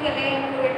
giving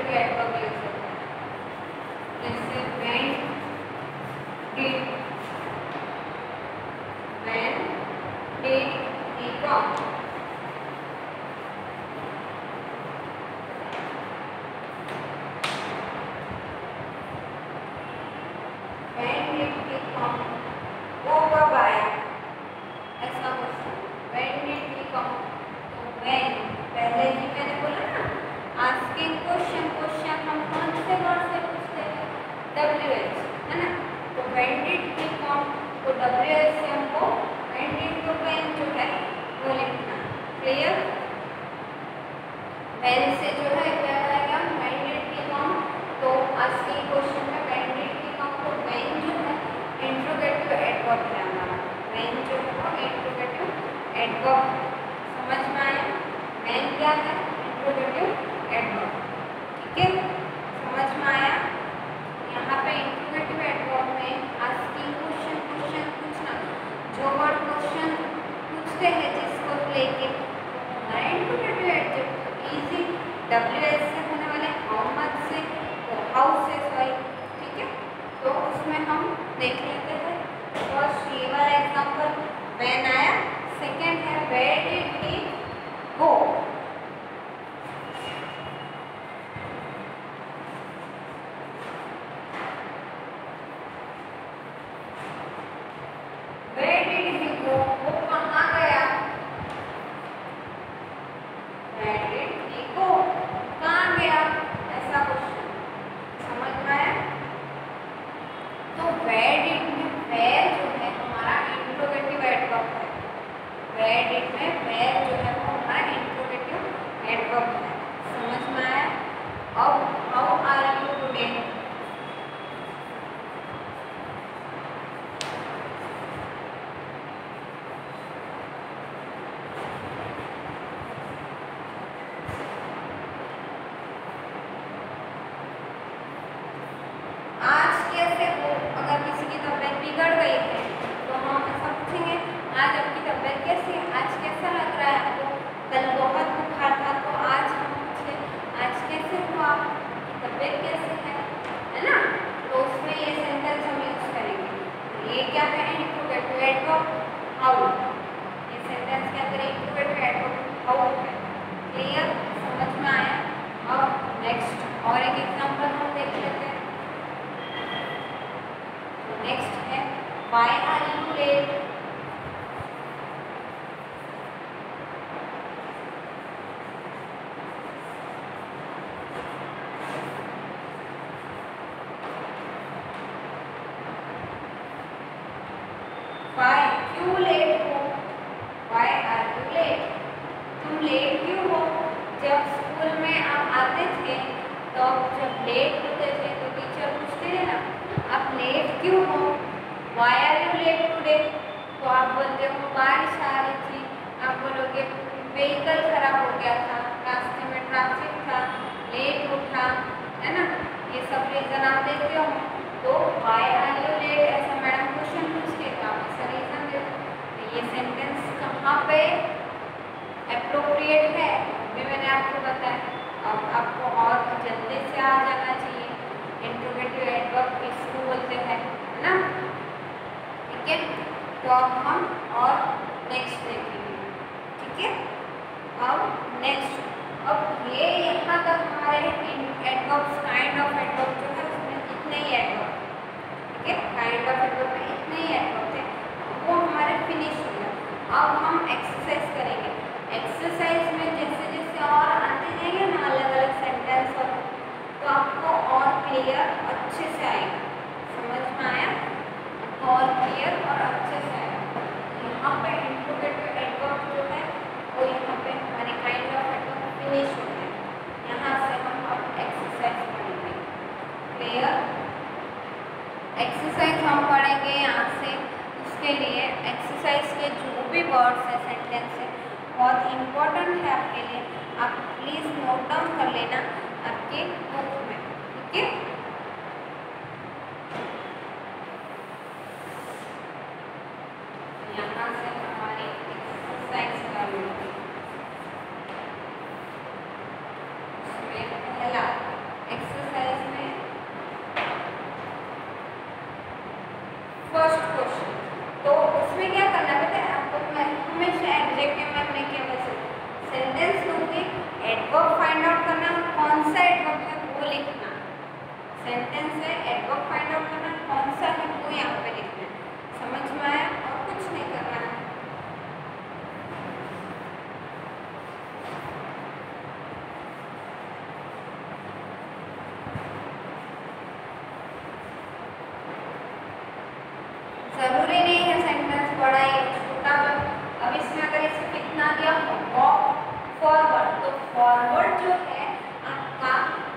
adverb है हमारा man जो है इंट्रोगेटिव एडवर्ब समझ में आया मैन क्या है इंट्रोगेटिव एडवर्ब ठीक है समझ में आया यहाँ पे इंट्रोगेटिव एडवर्ब में आस्किंग क्वेश्चन क्वेश्चन पूछना जो वर्ड क्वेश्चन पूछते हैं जिसको लेके हमारा interrogative adverb easy W S when आया second है where did he go where did he go वो कहाँ गया where did he go कहाँ गया ऐसा कुछ समझ में आया तो where वेयर डिड में वेयर जो है वो हमारा इंट्रोगेटिव एडवर्ब समझ में आया? अब प्लीज़ नोट डाउन कर लेना आपके बुक में ठीक है? फॉरवर्ड जो है, आपका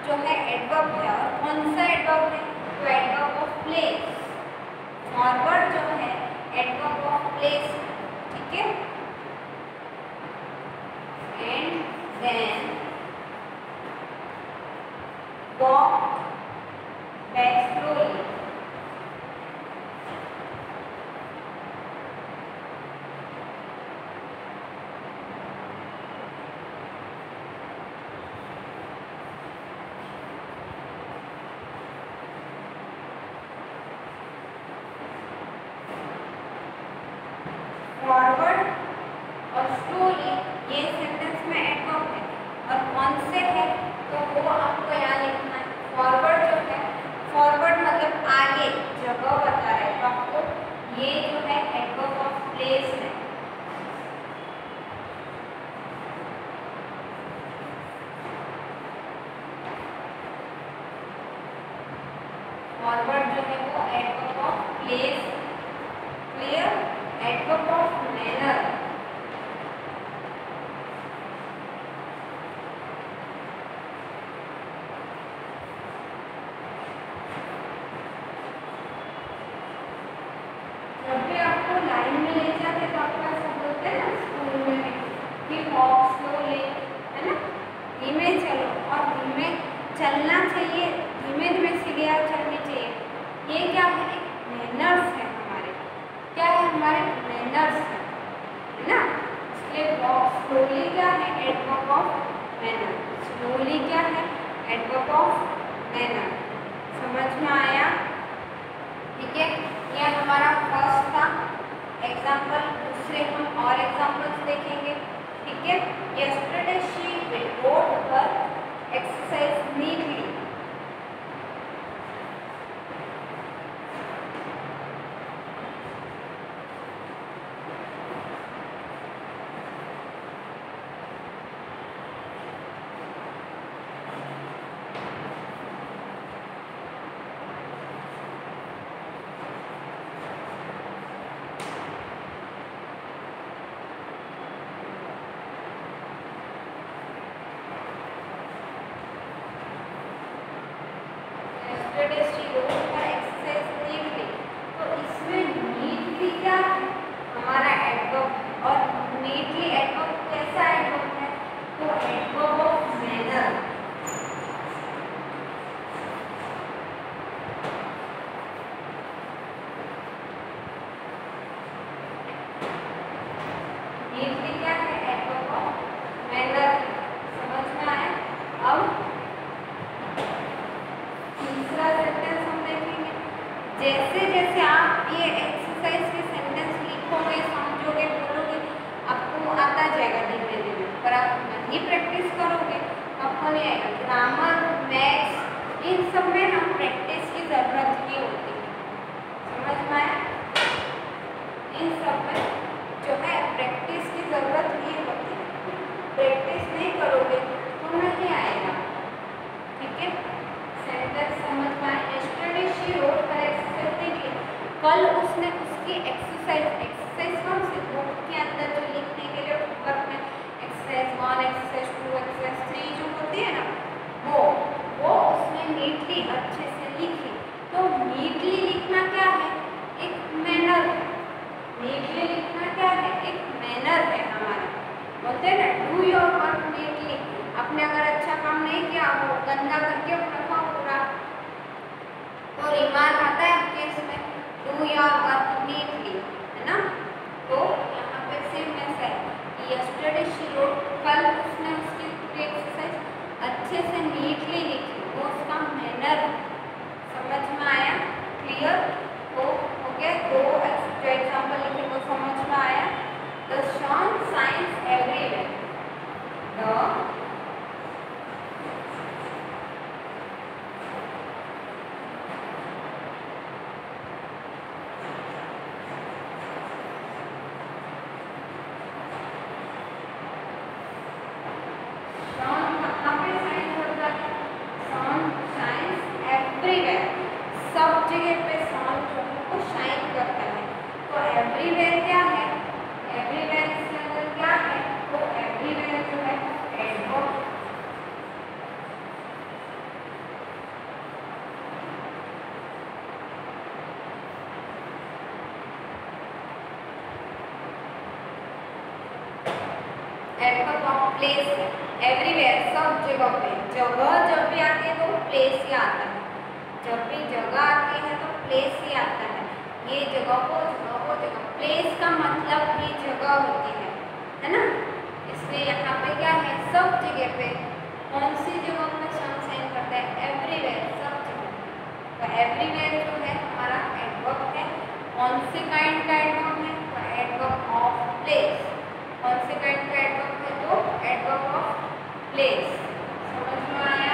जो है एडवर्ब है और कौन सा एडवर्ब है? तो एडवर्ब ऑफ़ प्लेस फॉरवर्ड जो है एडवर्ब ऑफ़ प्लेस ठीक है? And then walk, back slowly forward जो है वो adverb of place clear adverb of manner example दूसरे हम और एग्जाम्पल्स देखेंगे, ठीक है? Yesterday she will per to her exercise neatly जैसे जैसे आप ये एक्सरसाइज के सेंटेंस लिखोगे, समझोगे, बोलोगे, आपको आता जाएगा धीरे धीरे। पर आप नहीं प्रैक्टिस करोगे आपको नहीं आएगा। ग्रामर मैथ्स इन सब में हम प्रैक्टिस की ज़रूरत ही होती। है? समझ में आया में जो है प्रैक्टिस की ज़रूरत ही होती। प्रैक्टिस नहीं करोगे तो नहीं आएगा। ठीक है? सेंटेंस समझ में आया? यस्टरडे शी रोट हर कल उसने उसकी एक्सरसाइज एक्सरसाइज कौन सी? बुक के अंदर जो लिखने के लिए वर्क में exercise one exercise two exercise three जो होती है ना वो वो उसने नीटली अच्छे से लिखी तो नीटली लिखना क्या है एक मैनर है नीटली लिखना क्या है एक मैनर है हमारा बोलते हैं ना डू योर वर्क नीटली आपने अगर अच्छा काम नहीं किया वो गंदा करके रखा पूरा तो रिमार्क आता है आपके इसमें डू योर वर्क नीटली है ना तो यहाँ पे सेम ऐसा है कि यस्टरडे शी रोट कल उसने उसकी पूरी एक्सरसाइज अच्छे से नीटली लिखी वो उसका मैनर समझ में आया क्लियर तो हो गया दो जो एग्ज़ाम्पल लिखे वो समझ में आया the sun shines everywhere the place everywhere सब जगह पे। जगह जब भी आती है तो प्लेस ही आता है। जब भी जगह आती है तो प्लेस ही आता है। ये जगह को जगह को जगह। प्लेस का मतलब ही जगह होती है। है ना? इसलिए यहाँ पे क्या है? सब जगह पे कौन सी जगह पे सनसाइन करता है? एवरीवेयर सब जगह तो एवरीवेयर जो है, हमारा एडवर्ब है। कौन से काइंड का एडवर्ब है? तो एडवर्ब ऑफ़ प्लेस कौन से काइंड का एडवर्ब है एडवर्ब ऑफ़ प्लेस समझ में आया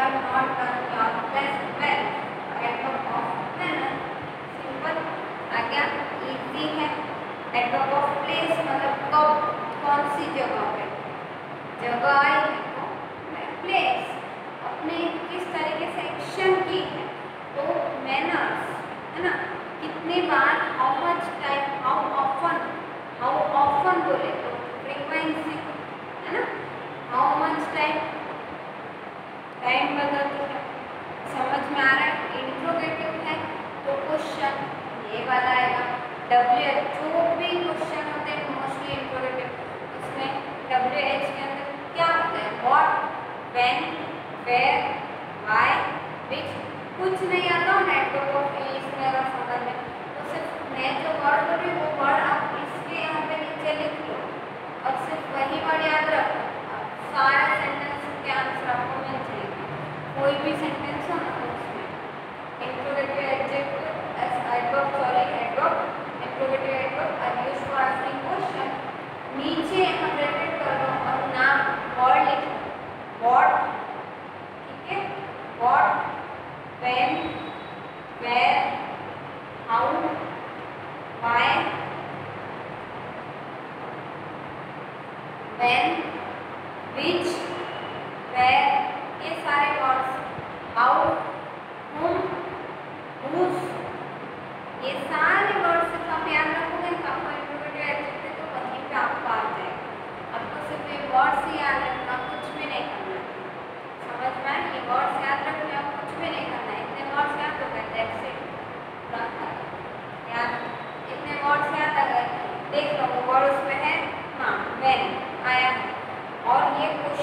cannot turn your less well. At the of manner simple. आ गया easy है. At the of place मतलब कब, कौन सी जगह पे? जगह आई है तो प्लेस अपने किस तरीके से एक्शन की है? तो मैनर्स है ना? कितने बार how much time how often how often बोले तो फ्रीक्वेंसी है ना? हाउ मच टाइम टाइम बदलते हैं। समझ में आ रहा है? इंट्रोगेटिव है तो क्वेश्चन ये वाला आएगा। डब्ल्यू एच जो भी क्वेश्चन होते हैं मोस्टली इंट्रोगेटिव उसमें डब्ल्यू एच के अंदर क्या होता है? What when where why which कुछ नहीं आता हो नेटवर्क ऑफ़ इसमें अगर समझ में तो सिर्फ़ मैं जो वर्ड बोल हूँ, वो वर्ड आप इसके यहाँ पे नीचे लिख लो। अब सिर्फ़ वही वर्ड याद रखो। सारा सेंटेंस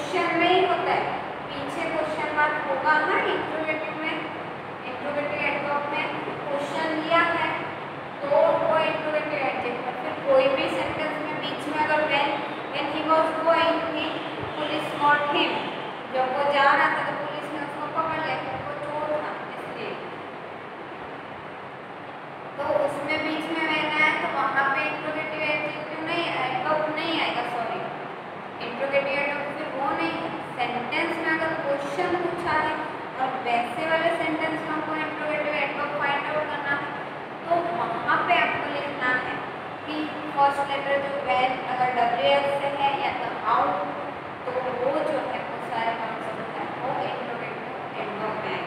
क्वेश्चन में ही होता है। पीछे क्वेश्चन मार्क होगा ना इंट्रोगेटिव में? इंट्रोगेटिव एडवर्ब में क्वेश्चन लिया है तो वो इंट्रोगेटिव एडजेक्टिव फिर कोई भी सेंटेंस में बीच में अगर when when he was going police not him जब वो जा रहा था तो सेंटेंस में अगर क्वेश्चन पूछा है, और वैसे वाले सेंटेंस में आपको इंट्रोगेटिव एडवर्ब फाइंड आउट करना है तो वहाँ पे आपको लिखना है कि फ़र्स्ट लेटर जो वैन अगर डब्ल्यू एफ़ से है या तो आउट तो वो जो है वो सारे काम से होता है वो इंट्रोगेटिव एडवर्ब में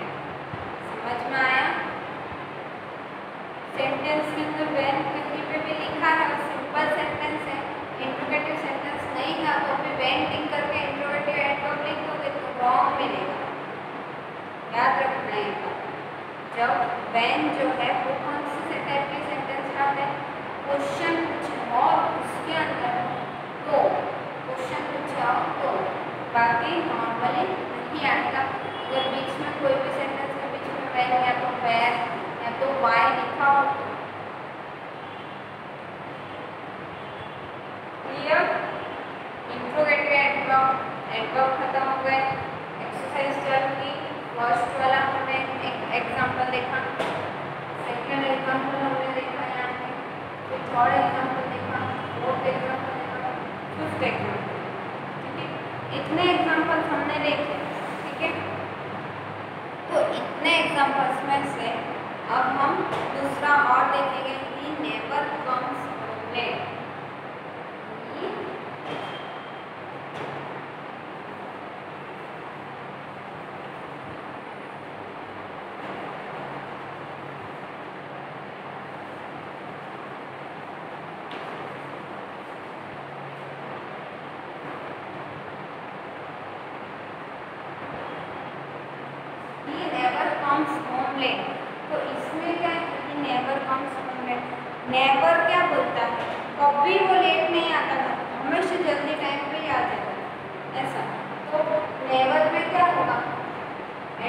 समझ में आया? सेंटेंस में तो वैन कहीं पे भी लिखा है सिंपल सेंटेंस है। रखना जब वैन जो है, वो कौन से टाइप के सेंटेंस आते हैं? क्वेश्चन पूछे और उसके अंदर तो क्वेश्चन पूछा तो बाकी नॉर्मली नहीं आएगा। अगर बीच में कोई भी सेंटेंस के बीच में वैन या तो वैर या तो वाई लिखा हो तो। क्लियर एडवर्ब खत्म हो गए। एक्सरसाइज चल की। फ़र्स्ट वाला हमने एक एग्जांपल देखा। सेकंड एग्जांपल हमने देखा यहाँ पे। फिर थर्ड एग्जांपल देखा। फोर्थ एग्जांपल देखा। फिफ्थ एग्जांपल ठीक है? इतने एग्जांपल्स हमने देखे। ठीक है? तो इतने एग्जांपल्स में से अब हम दूसरा और देखेंगे he never comes late he never comes home late तो इसमें क्या है he never comes home late never क्या बोलता है कभी वो लेट नहीं आता था हमेशा जल्दी टाइम पे ही आ जाता है ऐसा तो never में क्या होगा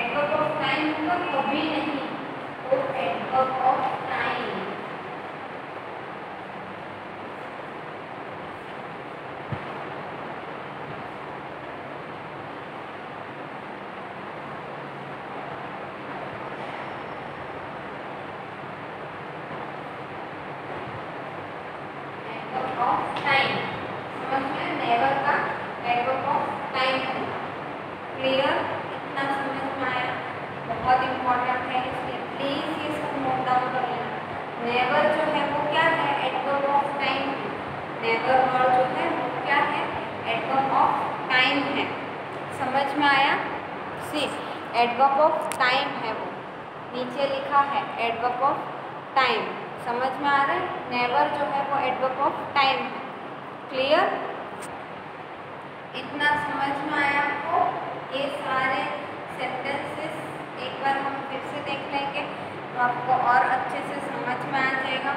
एडवर्ब ऑफ़ टाइम होगा कभी नहीं तो adverb of time adverb of का ऑफ़ टाइम क्लियर इतना समझ में आया बहुत इंपॉर्टेंट है इसलिए प्लीज़ नोट डाउन नेवर जो है वो क्या है ऑफ़ टाइम नेवर जो है वो क्या है है समझ में आया सी एडवर्ब ऑफ़ टाइम है वो नीचे लिखा है एडवर्ब ऑफ़ टाइम समझ में आ रहा है? नेवर जो है वो एडवर्ब ऑफ़ टाइम है। क्लियर इतना समझ में आया आपको? ये सारे सेंटेंसेस एक बार हम फिर से देख लेंगे तो आपको और अच्छे से समझ में आ जाएगा।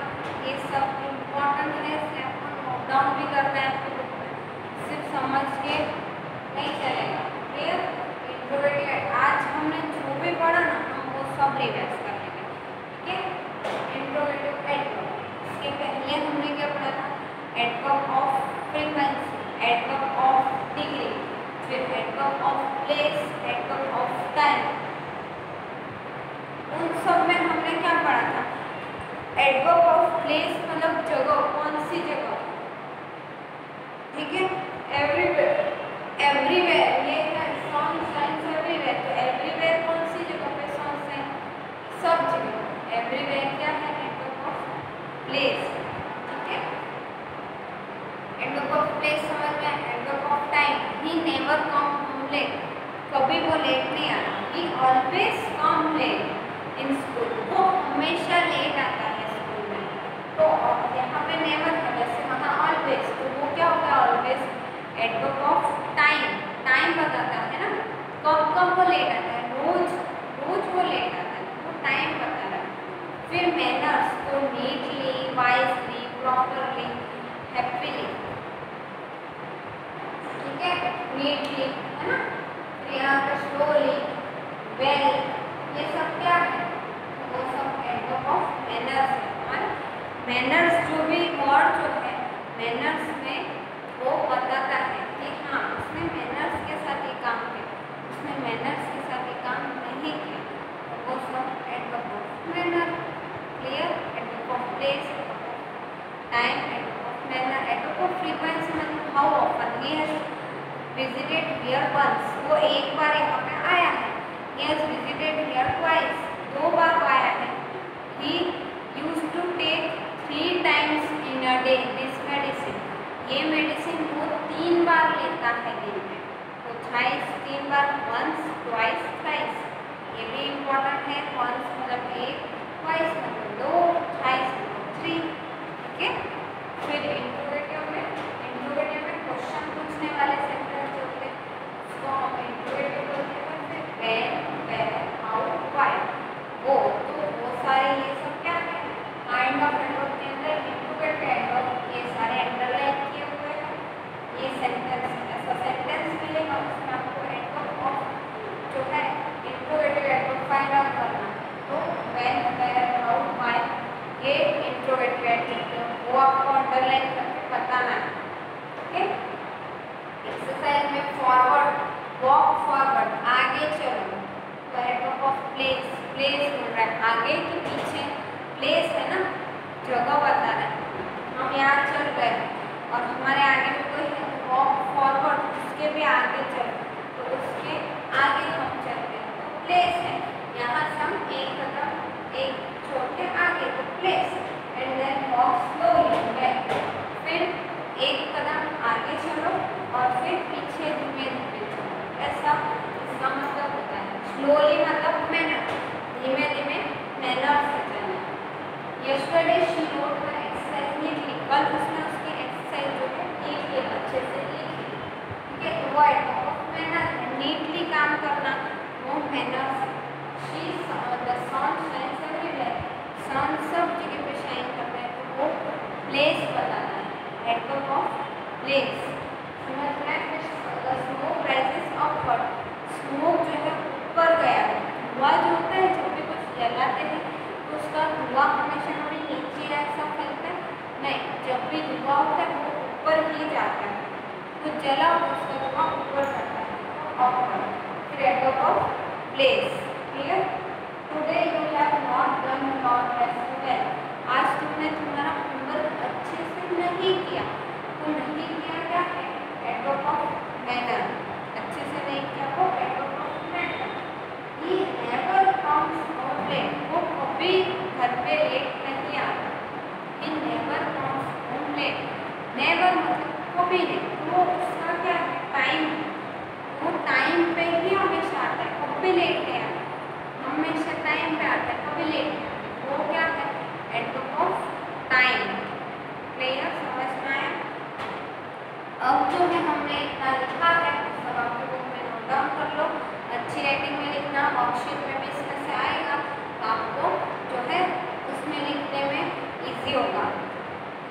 ये सब इम्पोर्टेंट है, इसलिए आपको नोट डाउन भी करना है आपके बुक में। सिर्फ़ समझ के नहीं चलेगा। क्लियर इंट्रोवेटिव आज हमने जो भी पढ़ा ना, हम वो सब रिवाइज कर लेंगे ठीक है इंट्रोवेटिव एडवर्ब इसके पहले हमने क्या पढ़ा था adverb of frequency adverb of degree of place adverb of time उन सब में हमने क्या पढ़ा था? एडवर्ब ऑफ़ प्लेस मतलब जगह, कौन सी जगह ठीक है एवरीवेयर एवरीवेयर ये है सॉन्ग साइंस एवरीवेयर तो एवरीवेयर कौन सी जगह पे सॉन्ग साइंस सब जगह एवरीवेयर क्या है एडवर्ब ऑफ़ प्लेस ठीक है एडवर्ब ऑफ़ प्लेस समझ में adverb of time he never come home late कभी वो लेट नहीं आता he always come late in school वो हमेशा लेट आता है स्कूल में। तो यहाँ पे नेवर है वैसे वहाँ ऑलवेज तो वो क्या होगा always adverb of time time बताता है ना। कब कब वो लेट आता है? रोज रोज वो लेट आता है। वो टाइम बता रहा है। फिर मैनर्स को नीटली वाइजली प्रॉपरली हैप्पीली ठीक है? नीटली है ना? फिर यहाँ पे स्लोली वेल ये सब क्या है? वो सब एडवर्ब ऑफ़ मैनर्स है मैनर्स जो भी वर्ड जो है मैनर्स में वो बताता है कि हाँ उसने मैनर्स के साथ काम किया। उसने मैनर्स के साथ काम नहीं किया। तो वो सब of manner clear of place time manner of frequency मतलब how often he has visited once वो एक बार यहाँ पे आया है। Has visited here twice. दो बार आया है. He used to take three times in a day this medicine. ये medicine वो तीन बार लेता है दिन में. So thrice, तीन बार, once, twice, thrice. स्लोली मतलब मेहनत धीमे धीमे मेहनत से चलना yesterday she wrote her exercise neatly कल उसने उसकी एक्सरसाइज जो है नीटली अच्छे से लिखी ठीक है वो एडवर्ब ऑफ़ मेहनत नीटली काम करना, वो मेहनत she the sun shines everywhere sun सब जगह पे शाइन करता है तो वो प्लेस बताना है। एडवर्ब ऑफ़ प्लेस समझ रहे हैं the smoke rises upward smoke जो है ऊपर गया है धुआँ जो होता है जब भी कुछ जलाते हैं तो उसका धुआँ हमेशा हमें नीचे ऐसा फैलता है? नहीं, जब भी धुआँ होता है, वो ऊपर ही जाता है। तो जला उसका धुआँ ऊपर जाता है। अपवर्ड फिर adverb of place clear today you have not done your test well आज तुमने तुम्हारा होमवर्क अच्छे से नहीं किया। तो नहीं किया क्या है? एडवर्ब ऑफ़ मैनर अच्छे से नहीं किया वो adverb of manner he never comes late वो कभी घर पे एक नहीं आता in never comes home late never मतलब भी नहीं तो उसका क्या है? टाइम वो टाइम पे ही हमेशा आता है। कभी लेट नहीं आता हमेशा टाइम पे आता है। कभी लेट नहीं आता वो क्या है? At the of time clear समझ में आया? अब जो है हमने इतना लिखा है, सब आप लोग में नोट डाउन कर लो। अच्छी राइटिंग में लिखना वर्कशीट में भी इसमें से आएगा। तो आपको जो है उसमें लिखने में इजी होगा।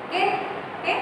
Okay okay